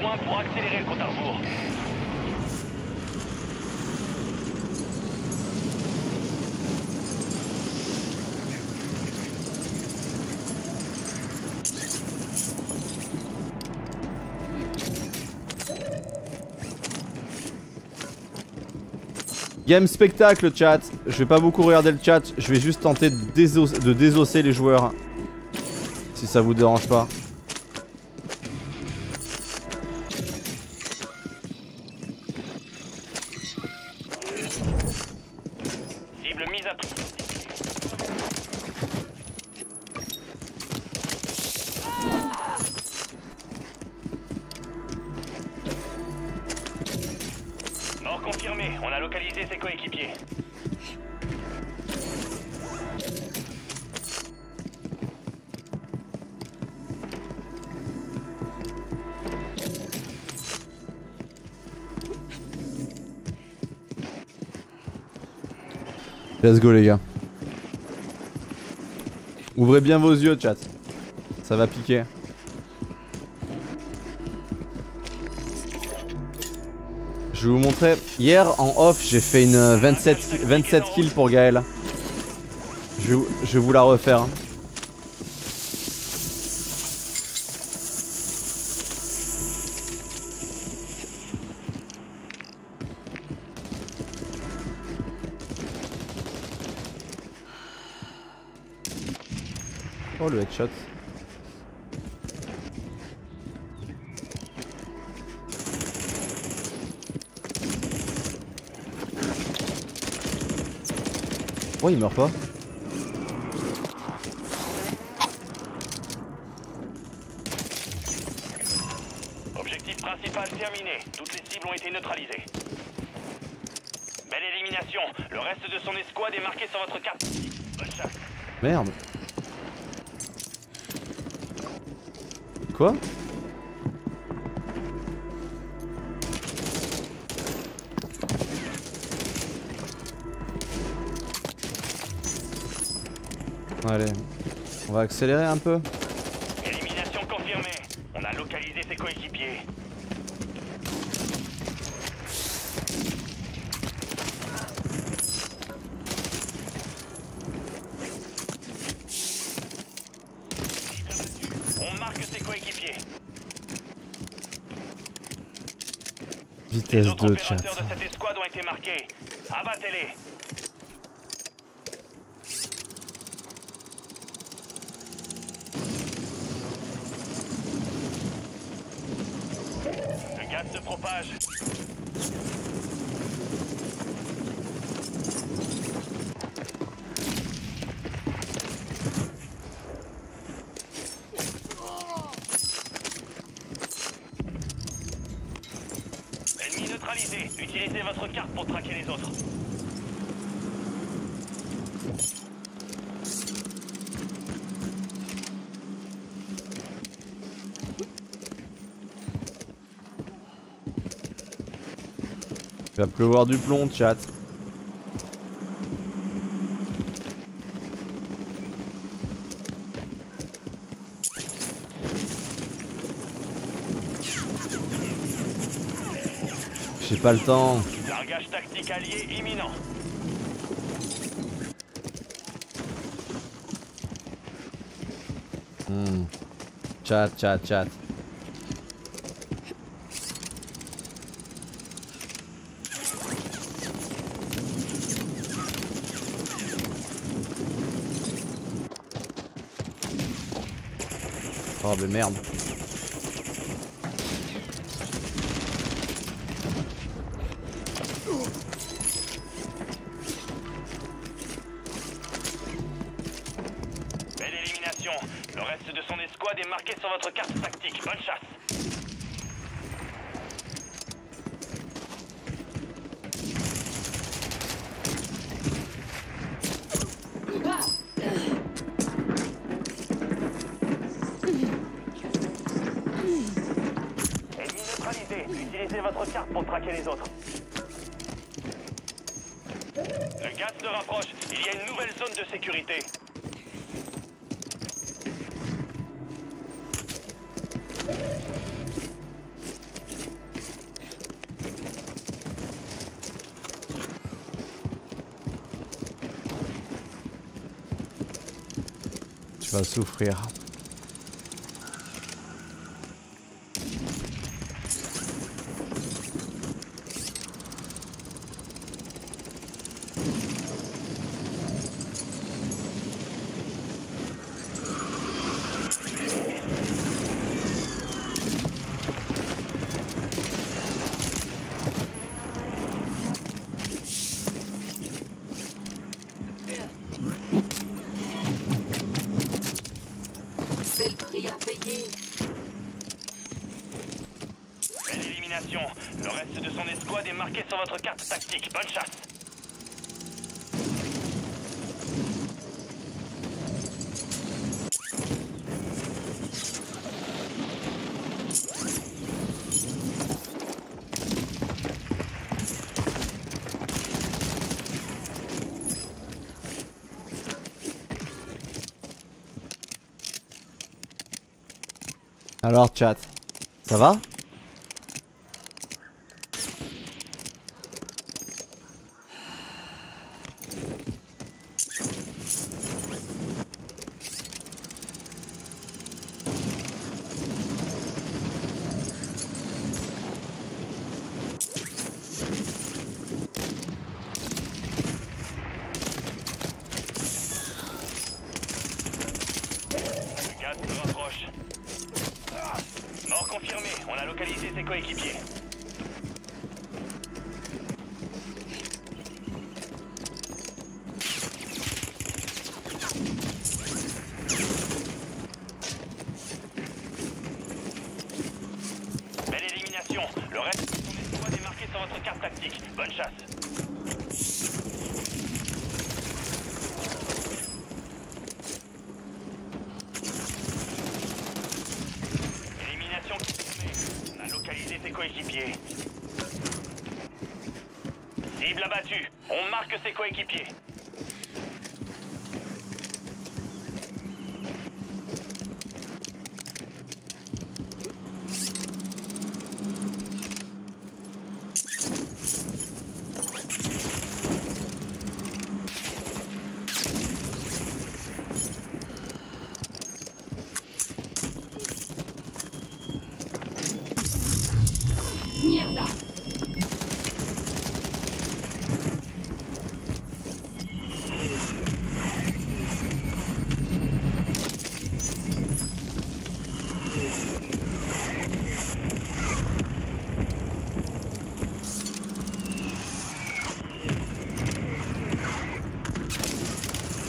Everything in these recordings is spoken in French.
point pour accélérer le compte à. Game spectacle chat, je vais pas beaucoup regarder le chat, je vais juste tenter de, de désosser les joueurs. Si ça vous dérange pas. Let's go les gars. Ouvrez bien vos yeux chat. Ça va piquer. Je vais vous montrer. Hier en off j'ai fait une euh, 27, 27 kills pour Gaël. Je, je vais vous la refaire. Oh le headshot. Oh il meurt pas. Objectif principal terminé. Toutes les cibles ont été neutralisées. Belle élimination. Le reste de son escouade est marqué sur votre carte. Bonne chasse. Merde. Quoi Allez, on va accélérer un peu. Élimination confirmée. On a localisé ses coéquipiers. Marque ses coéquipiers. Les Vitesse autres 2 chat. opérateurs de cette escouade ont été marqués. Abattez-les. Le gaz se propage. Utilisez votre carte pour traquer les autres. Il va pleuvoir du plomb chat. J'ai pas le temps. Largage tactique allié imminent. Hmm. Chat, chat, chat. Oh mais merde. traquer les autres. Le gaz se rapproche. Il y a une nouvelle zone de sécurité. Tu vas souffrir. Tactique. Bonne chasse. Alors chat, ça va Le gaz se rapproche. Ah, Mort confirmé. On a ses coéquipiers. Belle élimination. Le reste de son escouade est marqué sur votre carte tactique. Bonne chasse. Élimination confirmée. Localisé ses coéquipiers. Cible abattue. On marque ses coéquipiers. Mierda.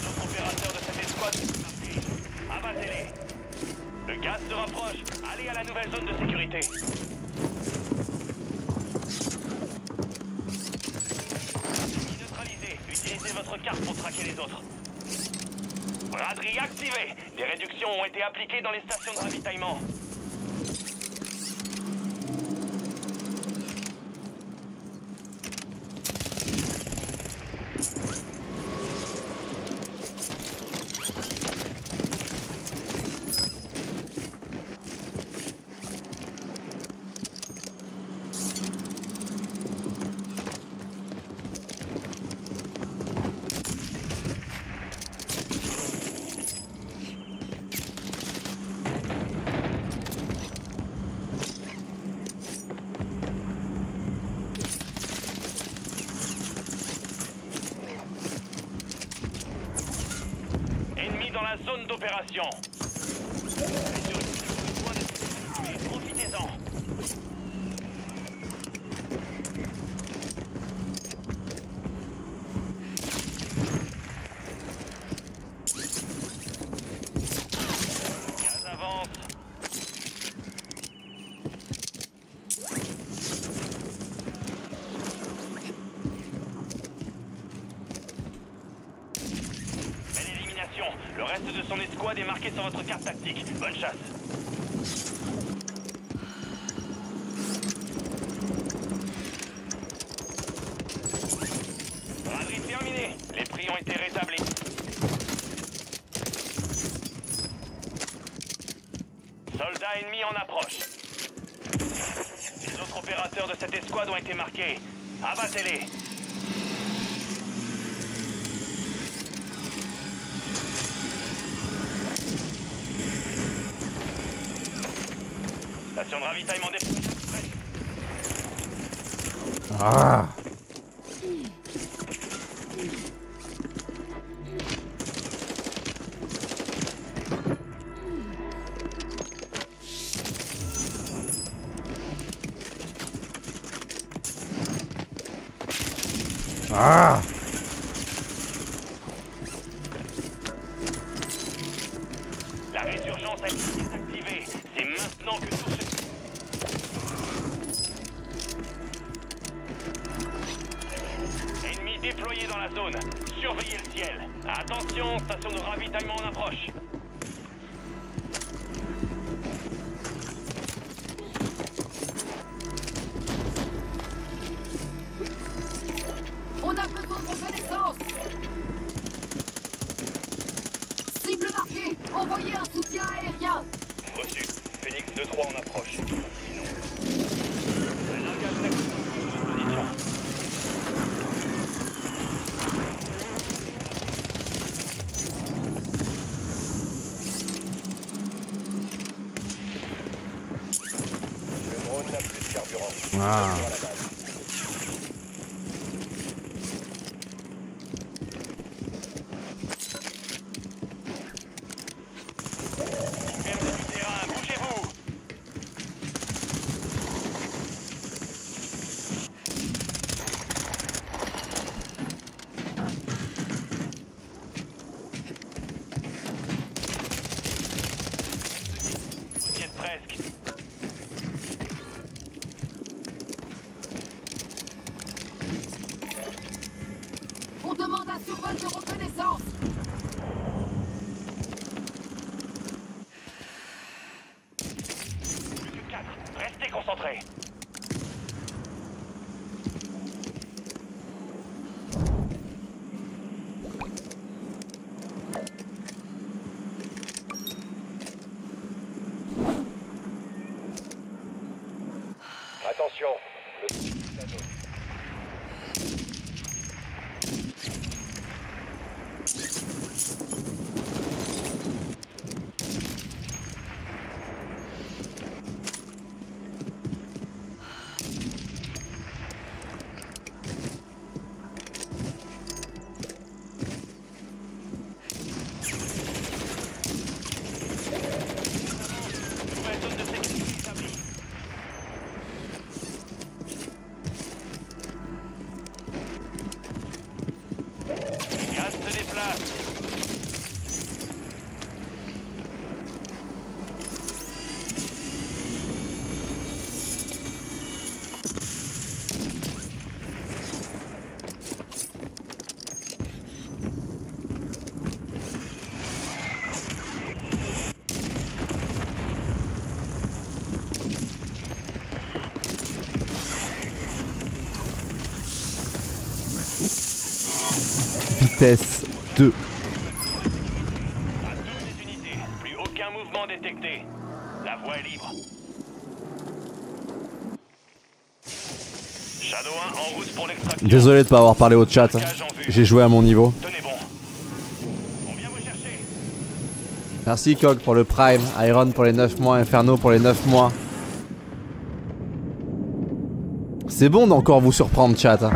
Autres opérateurs de cette escouade sont marqués. Abattez-les. Le gaz se rapproche. Allez à la nouvelle zone de sécurité. Neutralisé. Utilisez votre carte pour traquer les autres. Braderie activée. Des réductions ont été appliquées dans les stations de ravitaillement. Dans la zone d'opération. Profitez-en. Gaz avance. Belle élimination. Le de son escouade est marqué sur votre carte tactique. Bonne chasse. Braderie terminée. Les prix ont été rétablis. Soldats ennemis en approche. Les autres opérateurs de cette escouade ont été marqués. Abattez-les. Ah. Ah. Ennemi déployé dans la zone. Surveillez le ciel. Attention, station de ravitaillement en approche. Ah. Vitesse 2. À toutes les unités, plus aucun mouvement détecté. La voie est libre. Shadow 1 en route pour l'extraction. Désolé de pas avoir parlé au chat. hein. J'ai joué à mon niveau. Tenez bon. On vient vous chercher. Merci Cog pour le Prime, Iron pour les 9 mois, Inferno pour les 9 mois. C'est bon d'encore vous surprendre chat. hein.